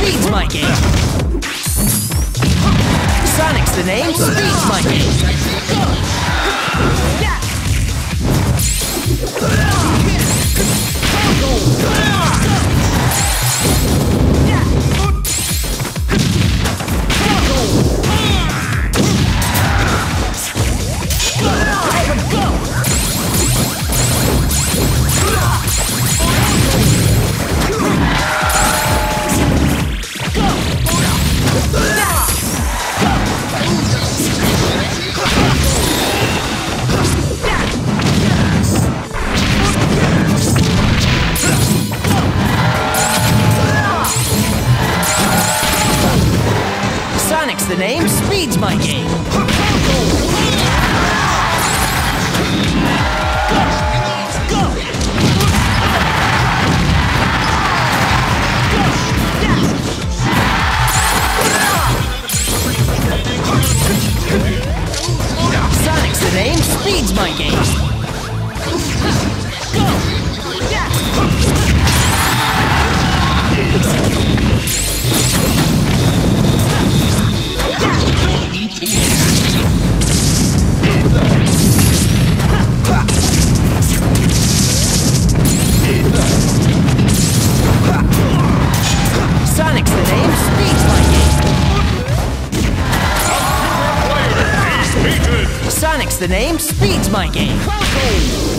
speeds my game. Sonic's the name, speeds my game. The name, speeds my game. Sonic's the name, speeds my game. The name, speeds my game. Sonic's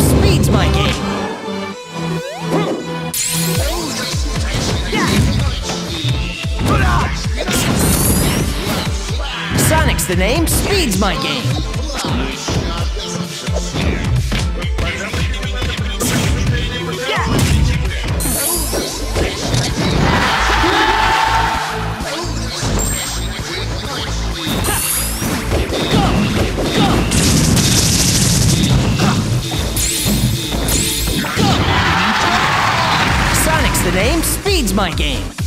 speeds my game. Sonic's the name, speeds my game. The name, speeds my game.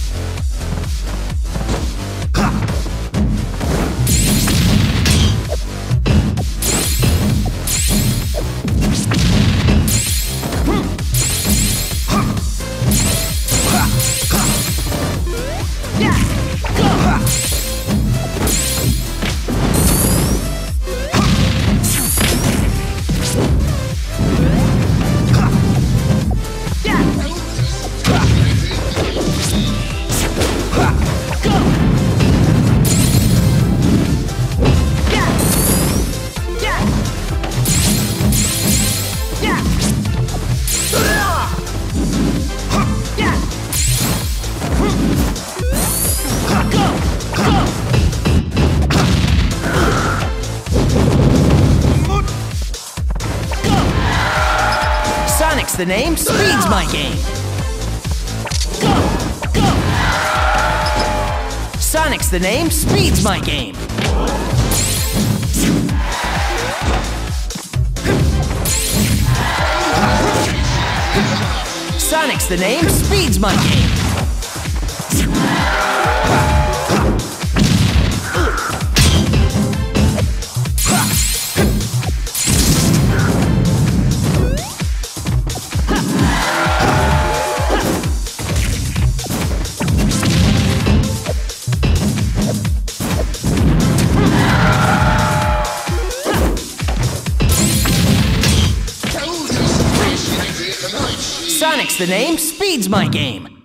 The name, speeds my game. Sonic's the name, speeds my game. Sonic's the name, speeds my game. Sonics the name, speed's my game.